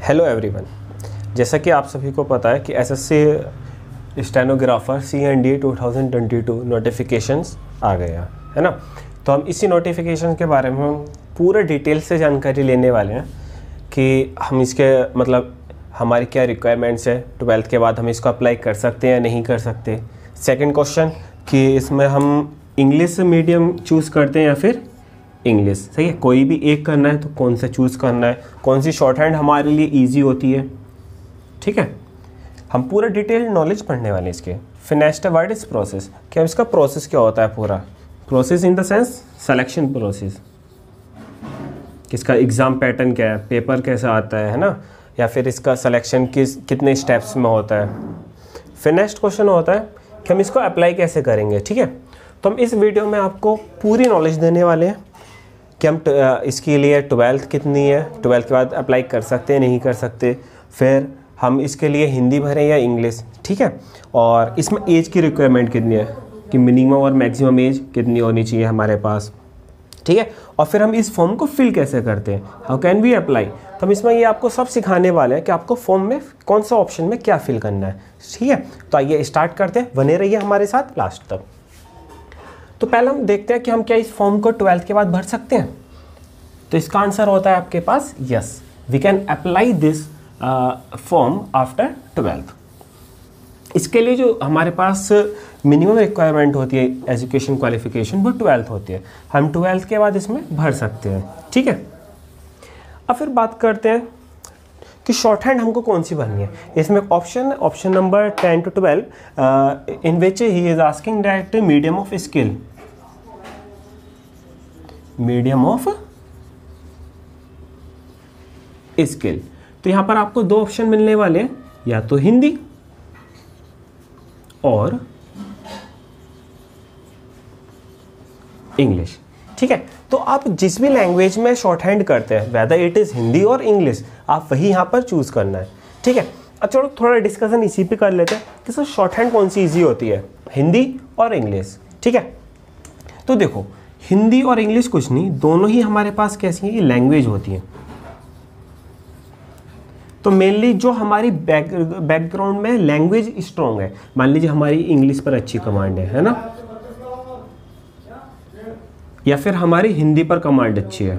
Hello everyone जैसा कि आप सभी को पता है कि SSC stenographer C and D two notifications आ गया है ना? तो हम इसी नोटिफिकेशन के बारे में हम पूरा डिटेल से जानकारी लेने वाले हैं कि हम इसके मतलब हमारी क्या रिक्वायरमेंट्स है ट्वेल्थ के बाद हम इसको अप्लाई कर सकते हैं या नहीं कर सकते? सेकंड क्वेश्चन कि इसमें हम इंग्लिश मीडियम चूज़ करते हैं या फिर इंग्लिश सही है? कोई भी एक करना है तो कौन सा चूज़ करना है? कौन सी शॉर्ट हैंड हमारे लिए ईजी होती है? ठीक है? हम पूरा डिटेल नॉलेज पढ़ने वाले इसके। फिर नेक्स्ट वर्ड इज़ प्रोसेस क्या इसका प्रोसेस क्या होता है पूरा? Process in the sense selection process किसका एग्ज़ाम पैटर्न क्या है? पेपर कैसा आता है है ना? या फिर इसका सिलेक्शन किस, कितने स्टेप्स में होता है? फिर नेक्स्ट क्वेश्चन होता है कि हम इसको अप्लाई कैसे करेंगे? ठीक है? तो हम इस वीडियो में आपको पूरी नॉलेज देने वाले हैं। कि हम इसके लिए ट्वेल्थ कितनी है? ट्वेल्थ के बाद अप्लाई कर सकते हैं, नहीं कर सकते? फिर हम इसके लिए हिंदी भरें या इंग्लिश? ठीक है? और इसमें एज की रिक्वायरमेंट कितनी है? कि मिनिमम और मैक्सिमम एज कितनी होनी चाहिए हमारे पास? ठीक है? और फिर हम इस फॉर्म को फिल कैसे करते हैं? हाउ कैन वी अप्लाई तो हम इसमें ये आपको सब सिखाने वाले हैं कि आपको फॉर्म में कौन सा ऑप्शन में क्या फिल करना है। ठीक है? तो आइए स्टार्ट करते हैं। बने रहिए हमारे साथ लास्ट तक। तो पहले हम देखते हैं कि हम क्या इस फॉर्म को ट्वेल्थ के बाद भर सकते हैं। तो इसका आंसर होता है आपके पास yes we can apply this form after twelfth इसके लिए जो हमारे पास मिनिमम रिक्वायरमेंट होती है एजुकेशन क्वालिफिकेशन वो ट्वेल्थ होती है। हम ट्वेल्थ के बाद इसमें भर सकते हैं। ठीक है? अब फिर बात करते हैं कि शॉर्ट हैंड हमको कौन सी भरनी है? इसमें option option number ten to twelve in which he is asking direct medium of skill medium of skill तो यहाँ पर आपको दो ऑप्शन मिलने वाले हैं, या तो हिंदी और इंग्लिश ठीक है? तो आप जिस भी लैंग्वेज में शॉर्ट हैंड करते हैं वेदर इट इज़ हिंदी और इंग्लिश आप वही यहाँ पर चूज़ करना है। ठीक है? अच्छा चलो, थोड़ा डिस्कशन इसी पे कर लेते हैं कि सर शॉर्ट हैंड कौन सी ईजी होती है? हिंदी और इंग्लिश ठीक है? तो देखो, हिंदी और इंग्लिश कुछ नहीं, दोनों ही हमारे पास कैसी है? ये लैंग्वेज होती है। तो मेनली जो हमारी बैक बैकग्राउंड में लैंग्वेज स्ट्रॉन्ग है, मान लीजिए हमारी इंग्लिश पर अच्छी कमांड है है ना? या फिर हमारी हिंदी पर कमांड अच्छी है।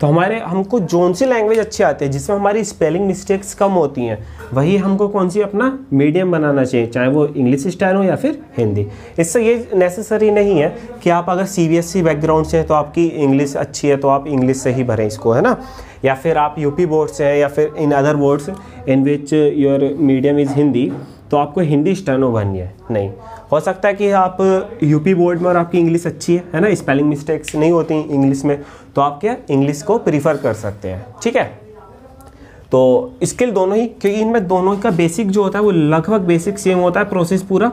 तो हमारे, हमको जोन सी लैंग्वेज अच्छी आती है, जिसमें हमारी स्पेलिंग मिस्टेक्स कम होती हैं, वही हमको कौन सी अपना मीडियम बनाना चाहिए, चाहे वो इंग्लिश स्टाइल हो या फिर हिंदी। इससे ये नेसेसरी नहीं है कि आप अगर C B S E background से हैं तो आपकी इंग्लिश अच्छी है तो आप इंग्लिश से ही भरें इसको, है ना? या फिर आप यूपी बोर्ड से हैं, या फिर in other boards in which your medium is Hindi तो आपको हिंदी स्टेनो भरनी है। नहीं। हो सकता है कि आप यूपी बोर्ड में और आपकी इंग्लिश अच्छी है है ना? स्पेलिंग मिस्टेक्स नहीं होती इंग्लिश में तो आप क्या इंग्लिश को प्रीफर कर सकते हैं, ठीक है? तो स्किल दोनों ही, क्योंकि इनमें दोनों का बेसिक जो होता है वो लगभग बेसिक सेम होता है प्रोसेस पूरा।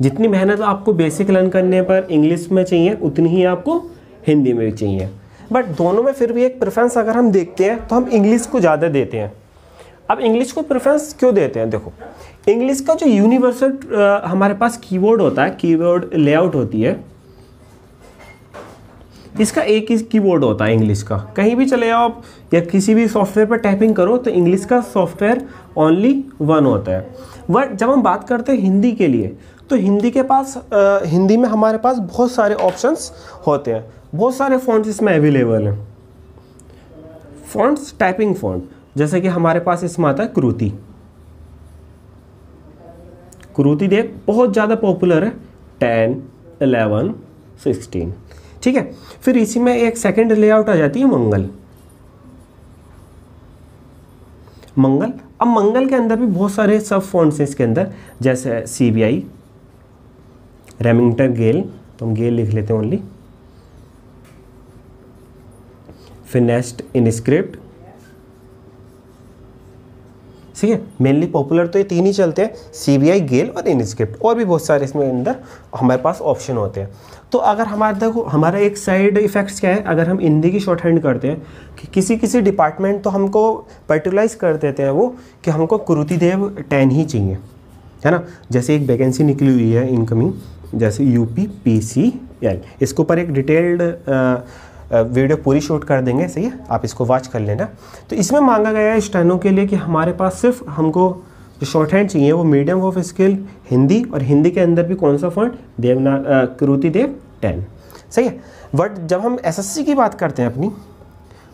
जितनी मेहनत आपको बेसिक लर्न करने पर इंग्लिश में चाहिए, उतनी ही आपको हिंदी में भी चाहिए। बट दोनों में फिर भी एक प्रेफरेंस अगर हम देखते हैं तो हम इंग्लिश को ज़्यादा देते हैं। अब इंग्लिश को प्रेफरेंस क्यों देते हैं? देखो इंग्लिश का जो यूनिवर्सल हमारे पास कीवर्ड होता है कीवर्ड लेआउट होती है इसका एक ही कीबोर्ड होता है इंग्लिश का। कहीं भी चले जाओ आप या किसी भी सॉफ्टवेयर पर टाइपिंग करो तो इंग्लिश का सॉफ्टवेयर ओनली वन होता है। बट जब हम बात करते हैं हिंदी के लिए तो हिंदी के पास आ, हिंदी में हमारे पास बहुत सारे ऑप्शंस होते हैं। बहुत सारे फ़ॉन्ट्स इसमें अवेलेबल हैं। फ़ॉन्ट्स टाइपिंग फ़ॉन्ट जैसे कि हमारे पास इसमें आता है क्रूति। क्रूति देव बहुत ज़्यादा पॉपुलर है। Ten eleven sixteen. ठीक है, फिर इसी में एक सेकंड लेआउट आ जाती है मंगल। मंगल, अब मंगल के अंदर भी बहुत सारे सब फॉन्ट्स हैं इसके अंदर। जैसे सी बी आई रेमिंगटन गेल तो हम गेल लिख लेते हैं ओनली फिर नेक्स्ट इन स्क्रिप्ट ठीक है। मेनली पॉपुलर तो ये तीन ही चलते हैं सी बी आई गेल और इनस्क्रिप्ट और भी बहुत सारे इसमें अंदर हमारे पास ऑप्शन होते हैं। तो अगर हमारे देखो, हमारा एक साइड इफेक्ट्स क्या है? अगर हम हिंदी की शॉर्ट हैंड करते हैं, कि किसी किसी डिपार्टमेंट तो हमको पर्टिकुलाइज कर देते हैं वो, कि हमको कुरुति देव टेन ही चाहिए। है ना? जैसे एक वैकेंसी निकली हुई है इनकमिंग जैसे U P P C L इसके ऊपर एक डिटेल्ड वीडियो पूरी शूट कर देंगे, सही है? आप इसको वॉच कर लेना। तो इसमें मांगा गया है स्टेनो के लिए कि हमारे पास सिर्फ़ हमको जो शॉर्ट हैंड चाहिए, वो मीडियम ऑफ़ स्किल हिंदी और हिंदी के अंदर भी कौन सा फॉन्ट देवना करुति देव टेन सही है? बट जब हम एसएससी की बात करते हैं अपनी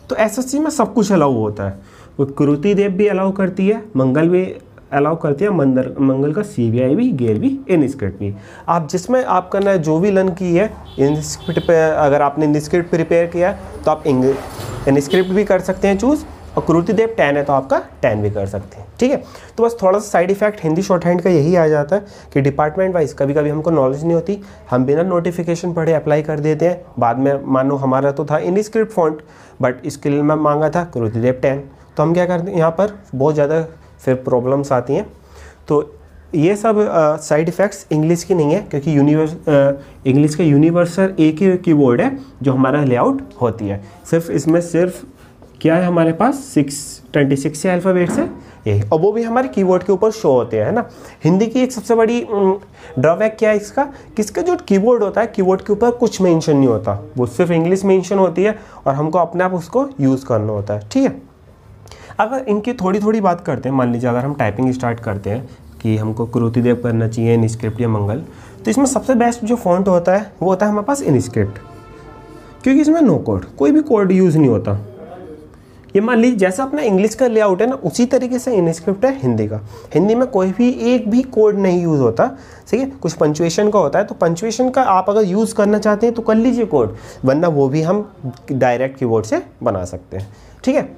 तो एसएससी में सब कुछ अलाउ होता है। वो करुति देव भी अलाउ करती है, मंगल भी अलाउ करती है, मंदर, मंगल का सी बी आई भी, गेल भी, इन स्क्रिप्ट भी। आप जिसमें आप करना है जो भी लन की है, इन स्क्रिप्ट पे, अगर आपने इन स्क्रिप्ट प्रिपेयर किया तो आप इन स्क्रिप्ट भी कर सकते हैं चूज़ और क्रूति देव टेन है तो आपका टेन भी कर सकते हैं, ठीक है? तो बस थोड़ा सा side effect Hindi short hand का यही आ जाता है कि डिपार्टमेंट वाइज कभी कभी हमको नॉलेज नहीं होती, हम बिना नोटिफिकेशन पढ़े अप्लाई कर देते हैं, बाद में मानो हमारा तो था Inscript font but skill में मांगा था क्रूति देव टेन तो हम क्या करते हैं, यहाँ पर बहुत ज़्यादा फिर प्रॉब्लम्स आती हैं। तो ये सब साइड इफ़ेक्ट्स इंग्लिश की नहीं है, क्योंकि यूनिवर्स इंग्लिश का यूनिवर्सल एक ही कीबोर्ड है जो हमारा लेआउट होती है। सिर्फ़ इसमें सिर्फ़ क्या है हमारे पास? सिक्स ट्वेंटी सिक्स अल्फ़ाबेट्स है। यही। और वो भी हमारे कीबोर्ड के ऊपर शो होते हैं ना? हिंदी की एक सबसे बड़ी ड्रॉबैक क्या है इसका? कि इसका जो कीबोर्ड होता है कीबोर्ड के ऊपर कुछ मेंशन नहीं होता। वो सिर्फ़ इंग्लिश मेंशन होती है और हमको अपने आप उसको यूज़ करना होता है, ठीक है? अगर इनकी थोड़ी थोड़ी बात करते हैं। मान लीजिए, अगर हम टाइपिंग स्टार्ट करते हैं कि हमको क्रोतिदेव करना चाहिए इनस्क्रिप्ट या मंगल तो इसमें सबसे बेस्ट जो फॉन्ट होता है, वो होता है हमारे पास इनस्क्रिप्ट क्योंकि इसमें नो कोड कोई भी कोड यूज़ नहीं होता। ये मान लीजिए, जैसा अपना इंग्लिश का लेआउट है ना, उसी तरीके से इनस्क्रिप्ट है हिंदी का। हिंदी में कोई भी एक भी कोड नहीं यूज़ होता ठीक है? कुछ पंचुएशन का होता है तो पंचुएशन का आप अगर यूज़ करना चाहते हैं तो कर लीजिए कोड वरना वो भी हम डायरेक्ट कीबोर्ड से बना सकते हैं। ठीक है?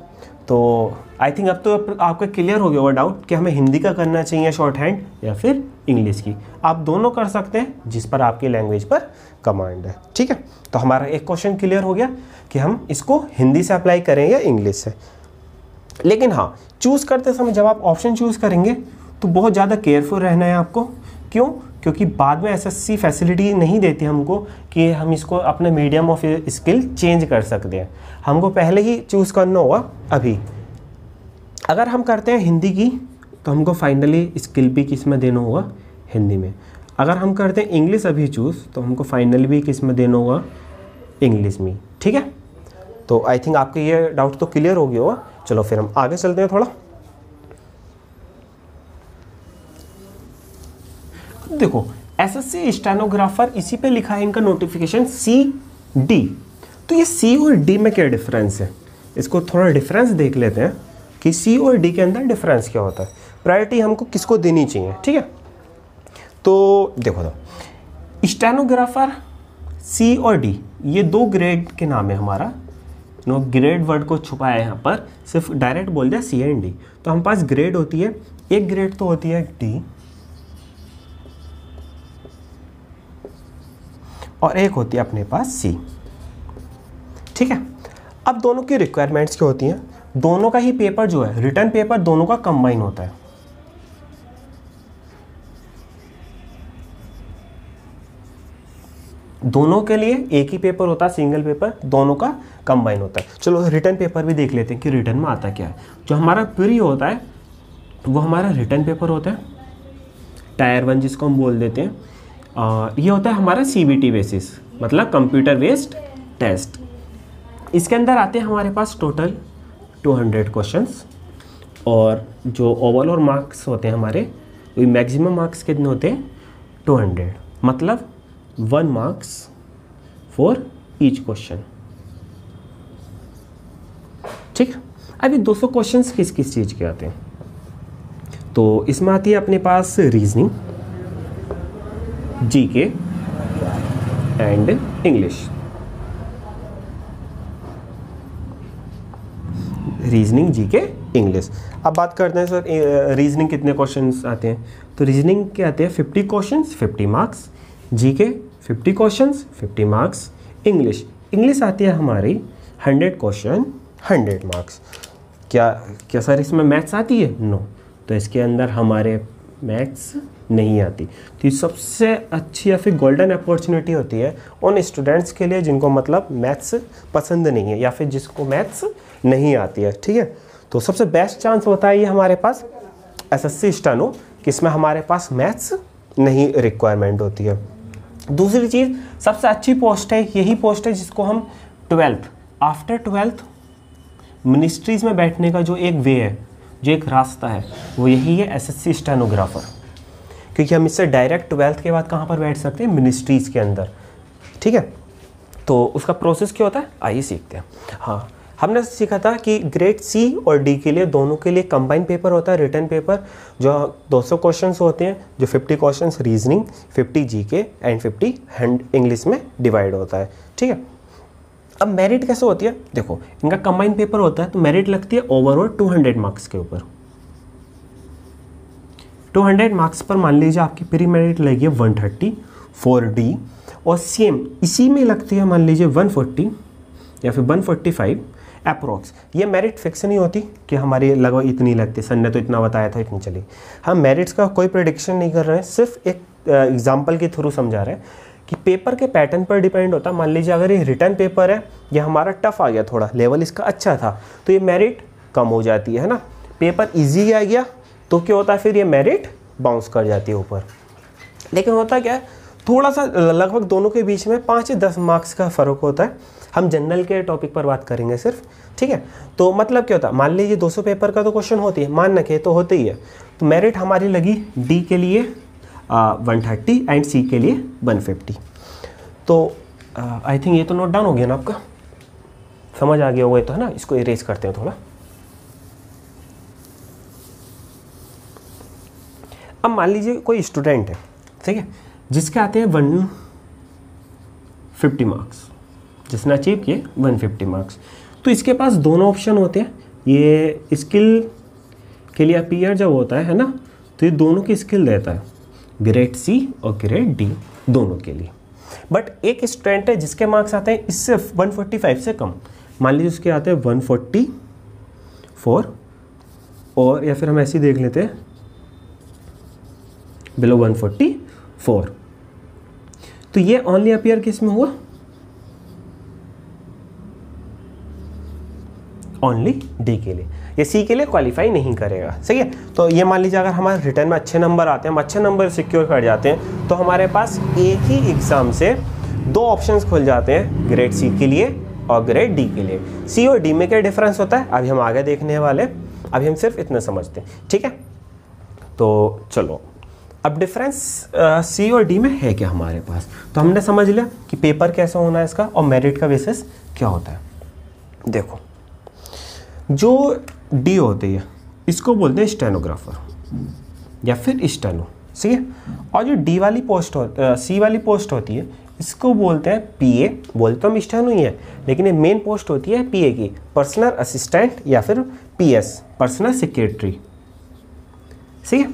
तो आई थिंक अब तो आपका क्लियर हो गया होगा डाउट कि हमें हिंदी का करना चाहिए शॉर्ट हैंड या फिर इंग्लिश की। आप दोनों कर सकते हैं, जिस पर आपकी लैंग्वेज पर कमांड है। ठीक है? तो हमारा एक क्वेश्चन क्लियर हो गया कि हम इसको हिंदी से अप्लाई करें या इंग्लिश से। लेकिन हाँ चूज़ करते समय जब आप ऑप्शन चूज़ करेंगे तो बहुत ज़्यादा केयरफुल रहना है आपको। क्यों? क्योंकि बाद में एसएससी फैसिलिटी नहीं देती हमको कि हम इसको अपने मीडियम ऑफ़ स्किल चेंज कर सकते हैं। हमको पहले ही चूज़ करना होगा, अभी। अगर हम करते हैं हिंदी की तो हमको फाइनली स्किल भी किसमें देना होगा? हिंदी में। अगर हम करते हैं इंग्लिश अभी चूज़ तो हमको फाइनली भी किसमें देना होगा? इंग्लिश में। ठीक है? तो आई थिंक आपके ये डाउट तो क्लियर हो गया होगा। चलो फिर हम आगे चलते हैं थोड़ा। देखो एसएससी स्टेनोग्राफर इसी पे लिखा है इनका नोटिफिकेशन सी डी तो ये सी और डी में क्या डिफरेंस है? इसको थोड़ा डिफरेंस देख लेते हैं कि सी और डी के अंदर डिफरेंस क्या होता है। प्रायोरिटी हमको किसको देनी चाहिए, ठीक है? तो देखो तो स्टेनोग्राफर सी और डी ये दो ग्रेड के नाम है हमारा। नो ग्रेड वर्ड को छुपाया है यहाँ पर, सिर्फ़ डायरेक्ट बोल दिया सी एंड डी तो हम पास ग्रेड होती है, एक ग्रेड तो होती है डी और एक होती है अपने पास सी। ठीक है? अब दोनों की रिक्वायरमेंट्स क्या होती हैं? दोनों का ही पेपर जो है रिटर्न पेपर दोनों का कंबाइन होता है। दोनों के लिए एक ही पेपर होता है सिंगल पेपर दोनों का कंबाइन होता है। चलो रिटर्न पेपर भी देख लेते हैं कि रिटर्न में आता क्या है। जो हमारा प्री होता है, वो हमारा रिटर्न पेपर होता है। टायर वन जिसको हम बोल देते हैं ये होता है हमारा सी बी टी बेसिस मतलब कंप्यूटर बेस्ड टेस्ट इसके अंदर आते हैं हमारे पास टोटल 200 क्वेश्चंस और जो ओवरऑल मार्क्स होते हैं हमारे, वही मैक्सिमम मार्क्स कितने होते हैं? 200 मतलब one marks for each question ठीक? अभी 200 क्वेश्चंस किस किस चीज़ के आते हैं? तो इसमें आती है अपने पास reasoning GK and English reasoning G K English अब बात करते हैं, सर रीजनिंग कितने क्वेश्चंस आते हैं? तो रीजनिंग के आते हैं? Fifty questions fifty marks G K fifty questions fifty marks English English आती है हमारी हंड्रेड क्वेश्चन हंड्रेड मार्क्स क्या क्या सर, इसमें मैथ्स आती है? No no. तो इसके अंदर हमारे मैथ्स नहीं आती। तो ये सबसे अच्छी या फिर गोल्डन अपॉर्चुनिटी होती है उन स्टूडेंट्स के लिए जिनको मतलब मैथ्स पसंद नहीं है या फिर जिसको मैथ्स नहीं आती है, ठीक है? तो सबसे बेस्ट चांस होता है ये हमारे पास एस एस सी स्टानो किसमें हमारे पास मैथ्स नहीं रिक्वायरमेंट होती है। दूसरी चीज़, सबसे अच्छी पोस्ट है, यही पोस्ट है जिसको हम ट्वेल्थ आफ्टर ट्वेल्थ मिनिस्ट्रीज़ में बैठने का जो एक वे है जो एक रास्ता है, वो यही है एसएससी स्टेनोग्राफर क्योंकि हम इससे डायरेक्ट ट्वेल्थ के बाद कहाँ पर बैठ सकते हैं? मिनिस्ट्रीज़ के अंदर। ठीक है? तो उसका प्रोसेस क्या होता है? आइए सीखते हैं। हाँ हमने सीखा था कि ग्रेड सी और डी के लिए, दोनों के लिए कंबाइंड पेपर होता है रिटर्न पेपर जो 200 क्वेश्चंस होते हैं, जो 50 questions reasoning 50 GK and 50 and English में डिवाइड होता है। ठीक है? अब मेरिट कैसे होती है? देखो, इनका कंबाइंड पेपर होता है तो मेरिट लगती है ओवरऑल 200 मार्क्स के ऊपर। 200 मार्क्स पर मान लीजिए आपकी प्री मेरिट लगी है 130 फॉर डी और सेम इसी में लगती है मान लीजिए 140 या फिर 145 अप्रोक्स ये मेरिट फिक्स नहीं होती कि हमारी लगभग इतनी लगती सर ने तो इतना बताया था, इतनी चली। हम मेरिट्स का कोई प्रडिक्शन नहीं कर रहे हैं, सिर्फ़ एक एग्ज़ाम्पल के थ्रू समझा रहे हैं। कि पेपर के पैटर्न पर डिपेंड होता। मान लीजिए अगर ये रिटर्न पेपर है, ये हमारा टफ आ गया थोड़ा लेवल इसका अच्छा था तो ये मेरिट कम हो जाती है ना? पेपर ईजी आ गया तो क्या होता है फिर ये मेरिट बाउंस कर जाती है ऊपर। लेकिन होता क्या है थोड़ा सा लगभग दोनों के बीच में पाँच से दस मार्क्स का फ़र्क होता है। हम जनरल के टॉपिक पर बात करेंगे सिर्फ़, ठीक है? तो मतलब क्या होता है, मान लीजिए 200 पेपर का तो क्वेश्चन होती है, मान रखे तो होते ही है। तो मेरिट हमारी लगी डी के लिए वन थर्टी एंड सी के लिए वन फिफ्टी तो आई थिंक ये तो नोट डाउन हो गया ना आपका? समझ आ गया होगा ये तो है ना? इसको इरेज करते हैं थोड़ा। अब मान लीजिए कोई स्टूडेंट है, ठीक है? जिसके आते हैं वन फिफ्टी मार्क्स जिसने अचीव किए वन फिफ्टी मार्क्स तो इसके पास दोनों ऑप्शन होते हैं। ये स्किल के लिए अपीयर जब होता है है ना? तो ये दोनों की स्किल देता है। ग्रेड सी और ग्रेड डी दोनों के लिए। बट एक स्टूडेंट है जिसके मार्क्स आते हैं, इससे 145 से कम। मान लीजिए उसके आते हैं 144 और या फिर हम ऐसे ही देख लेते हैं बिलो 144 तो ये ओनली अपियर किसमें हुआ? ओनली डी के लिए। ये सी के लिए क्वालिफाई नहीं करेगा। सही है? तो ये मान लीजिए अगर हमारे रिटर्न में अच्छे नंबर आते हैं, हम अच्छे नंबर सिक्योर कर जाते हैं तो हमारे पास एक ही एग्ज़ाम से दो ऑप्शंस खुल जाते हैं ग्रेड सी के लिए और ग्रेड डी के लिए। सी और डी में क्या डिफरेंस होता है? अभी हम आगे देखने वाले अभी हम सिर्फ़ इतना समझते हैं। ठीक है? तो चलो, अब डिफरेंस सी और डी में है क्या हमारे पास? तो हमने समझ लिया कि पेपर कैसा होना है इसका और मेरिट का बेसिस क्या होता है। देखो, जो डी होती है। इसको बोलते हैं स्टेनोग्राफर। या फिर स्टेनो। ठीक है? और जो डी वाली पोस्ट हो सी वाली पोस्ट होती है, इसको बोलते हैं पीए बोलते तो हम स्टेनो ही है, लेकिन ये मेन पोस्ट होती है पीए की। पर्सनल असिस्टेंट या फिर पीएस पर्सनल सेक्रेटरी ठीक है?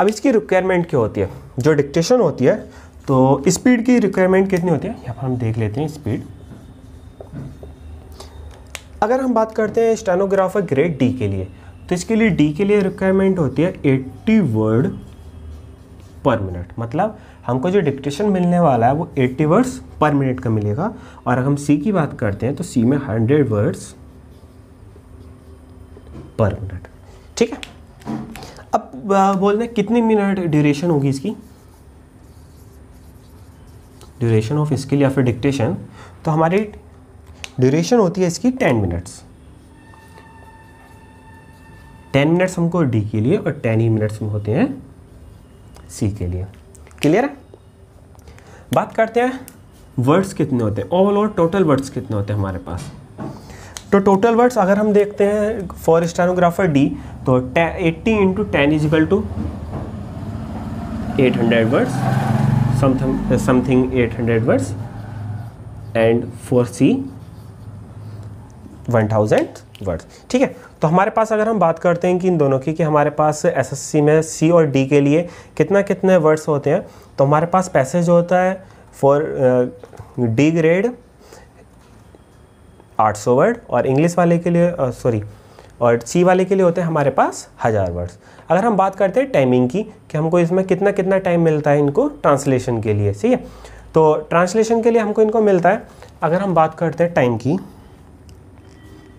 अब इसकी रिक्वायरमेंट क्या होती है? जो डिक्टेशन होती है तो स्पीड की रिक्वायरमेंट कितनी होती है? यहाँ पर हम देख लेते हैं स्पीड अगर हम बात करते हैं स्टेनोग्राफर ग्रेड डी के लिए तो इसके लिए डी के लिए रिक्वायरमेंट होती है 80 वर्ड पर मिनट मतलब हमको जो डिक्टेशन मिलने वाला है, वो 80 वर्ड्स पर मिनट का मिलेगा। और अगर हम सी की बात करते हैं तो सी में 100 वर्ड्स पर मिनट ठीक है? अब बोल रहे कितनी मिनट ड्यूरेशन होगी इसकी? ड्यूरेशन ऑफ़ स्किल या फिर डिक्टेशन तो हमारी ड्यूरेशन होती है इसकी टेन मिनट्स टेन मिनट्स हमको डी के लिए और टेन ही मिनट्स में होते हैं सी के लिए. क्लियर है? बात करते हैं वर्ड्स कितने होते हैं. ओवरऑल टोटल वर्ड्स कितने होते हैं हमारे पास? तो टोटल वर्ड्स अगर हम देखते हैं फॉर स्टेनोग्राफर डी तो eighty into ten equal to eight hundred words something something eight hundred words and for C one thousand words ठीक है? तो हमारे पास अगर हम बात करते हैं कि इन दोनों की कि हमारे पास एसएससी में सी और डी के लिए कितना कितने वर्ड्स होते हैं तो हमारे पास पैसेज होता है फॉर डी ग्रेड 800 वर्ड और इंग्लिश वाले के लिए सॉरी uh, और सी वाले के लिए होते हैं हमारे पास हज़ार वर्ड्स अगर हम बात करते हैं टाइमिंग की कि हमको इसमें कितना कितना टाइम मिलता है इनको ट्रांसलेशन के लिए ठीक है? तो ट्रांसलेशन के लिए हमको इनको मिलता है। अगर हम बात करते हैं टाइम की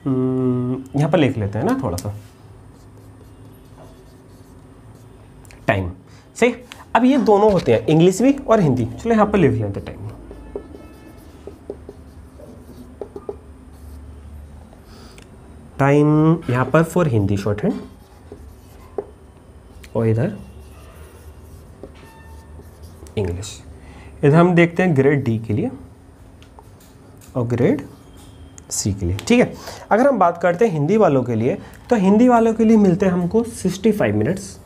यहाँ पर लिख लेते हैं ना थोड़ा सा। टाइम सही अब ये दोनों होते हैं इंग्लिश भी और हिंदी चलो यहाँ पर लिख लेते हैं टाइम टाइम यहाँ पर फॉर हिंदी शॉर्ट हैंड और इधर इंग्लिश इधर हम देखते हैं ग्रेड डी के लिए। और ग्रेड सी के लिए, ठीक है? अगर हम बात करते हैं हिंदी वालों के लिए तो हिंदी वालों के लिए मिलते हैं हमको 65 मिनट्स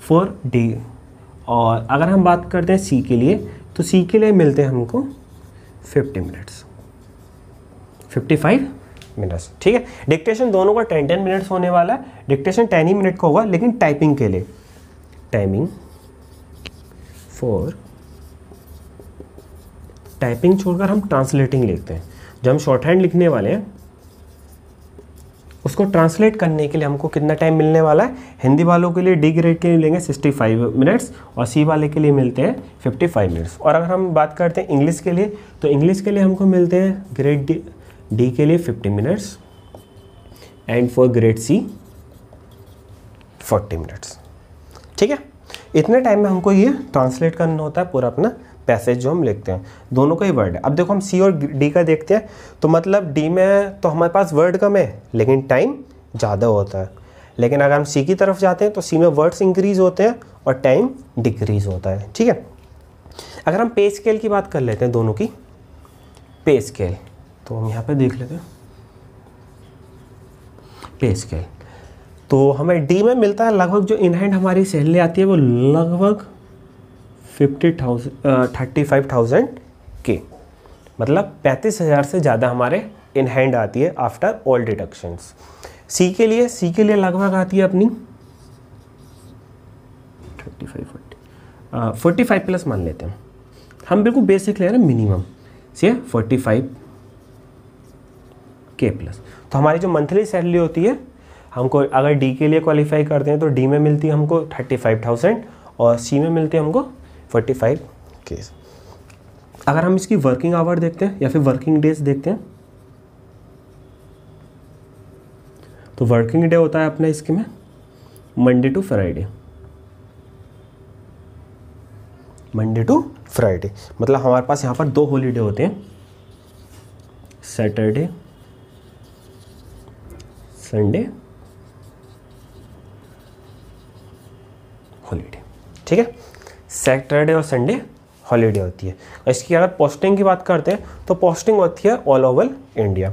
फॉर डी। और अगर हम बात करते हैं सी के लिए तो सी के लिए मिलते हैं हमको 50 मिनट्स। 55 मिनट्स, ठीक है? डिक्टेशन दोनों का टेन टेन मिनट्स होने वाला है। डिक्टेशन टेन ही मिनट का होगा, लेकिन टाइपिंग के लिए। टाइमिंग फॉर टाइपिंग छोड़कर हम ट्रांसलेटिंग लिखते हैं। जब हम शॉर्ट हैंड लिखने वाले हैं, उसको ट्रांसलेट करने के लिए हमको कितना टाइम मिलने वाला है? हिंदी वालों के लिए डी ग्रेड के लिए लेंगे 65 मिनट्स और सी वाले के लिए मिलते हैं 55 मिनट्स और अगर हम बात करते हैं इंग्लिश के लिए तो इंग्लिश के लिए हमको मिलते हैं ग्रेड डी डी के लिए 50 minutes and for grade C 40 minutes ठीक है? इतने टाइम में हमको ये ट्रांसलेट करना होता है पूरा अपना पैसेज जो हम लिखते हैं, दोनों का ही वर्ड है। अब देखो हम सी और डी का देखते हैं तो मतलब डी में तो हमारे पास वर्ड कम है, लेकिन टाइम ज़्यादा होता है। लेकिन अगर हम सी की तरफ़ जाते हैं तो सी में वर्ड्स इंक्रीज होते हैं और टाइम डिक्रीज होता है, ठीक है? अगर हम पे स्केल की बात कर लेते हैं दोनों की पे स्केल तो हम यहाँ पे देख लेते हैं। पे स्केल तो हमें डी में मिलता है, लगभग जो इनहैंड हमारी सैलरी आती है, वो लगभग fifty thousand thirty five thousand के। मतलब पैंतीस हज़ार से ज़्यादा हमारे इन हैंड आती है आफ्टर ऑल डिडक्शंस। सी के लिए सी के लिए लगभग आती है अपनी thirty five forty. Forty five plus मान लेते हैं। हम बिल्कुल बेसिक ले रहे हैं मिनिमम सी है फोर्टी फाइव के प्लस तो हमारी जो मंथली सैलरी होती है, हमको अगर डी के लिए क्वालिफाई करते हैं तो डी में मिलती है हमको थर्टी फाइव थाउज़ेंड और सी में मिलती है हमको फोर्टी फाइव के अगर हम इसकी वर्किंग आवर देखते हैं या फिर वर्किंग डेज़ देखते हैं तो वर्किंग डे होता है अपना इसके में Monday to Friday Monday to Friday मतलब हमारे पास यहाँ पर दो हॉलीडे होते हैं. सैटरडे संडे हॉलीडे ठीक है? सैटरडे और संडे हॉलीडे होती है। इसकी अगर पोस्टिंग की बात करते हैं तो पोस्टिंग होती है ऑल ओवर इंडिया।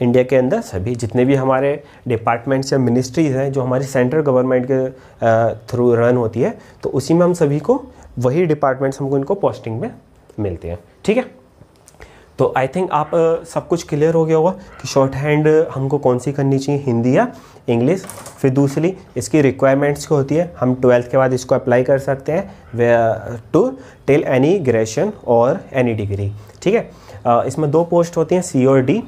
इंडिया के अंदर सभी जितने भी हमारे डिपार्टमेंट्स या मिनिस्ट्रीज हैं, जो हमारी सेंट्रल गवर्नमेंट के थ्रू रन होती है तो उसी में हम सभी को, वही डिपार्टमेंट्स हमको इनको पोस्टिंग में मिलते हैं। ठीक है? तो आई थिंक आप सब कुछ क्लियर हो गया होगा कि शॉर्ट हैंड हमको कौन सी करनी चाहिए, हिंदी या इंग्लिश फिर दूसरी, इसकी रिक्वायरमेंट्स क्या होती है, हम ट्वेल्थ के बाद इसको अप्लाई कर सकते हैं टू टेल एनी ग्रेजुएशन और एनी डिग्री ठीक है? इसमें दो पोस्ट होती हैं सी और डी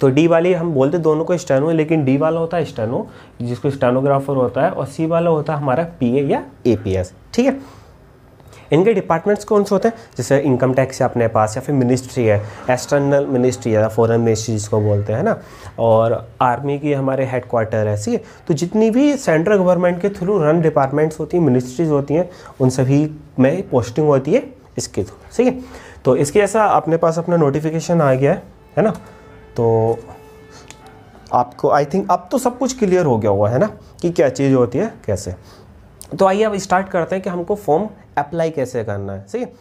तो डी वाली हम बोलते दोनों को स्टेनो लेकिन डी वाला होता है स्टेनो जिसको स्टेनोग्राफर होता है, और सी वाला होता है हमारा पीए या एपीएस ठीक है? इनके डिपार्टमेंट्स कौन से होते हैं? जैसे इनकम टैक्स है अपने पास, या फिर मिनिस्ट्री है एक्सटर्नल मिनिस्ट्री है फॉरन मिनिस्ट्री जिसको बोलते हैं ना? और आर्मी की हमारे हेड क्वार्टर है है। तो जितनी भी सेंट्रल गवर्नमेंट के थ्रू रन डिपार्टमेंट्स होती हैं मिनिस्ट्रीज होती हैं, उन सभी में पोस्टिंग होती है इसके थ्रू ठीक है? तो इसके ऐसा अपने पास अपना नोटिफिकेशन आ गया है है ना? तो आपको आई थिंक अब तो सब कुछ क्लियर हो गया हुआ है ना? कि क्या चीज़ होती है, कैसे? तो आइए अब स्टार्ट करते हैं कि हमको फॉर्म अप्लाई कैसे करना है? सही है?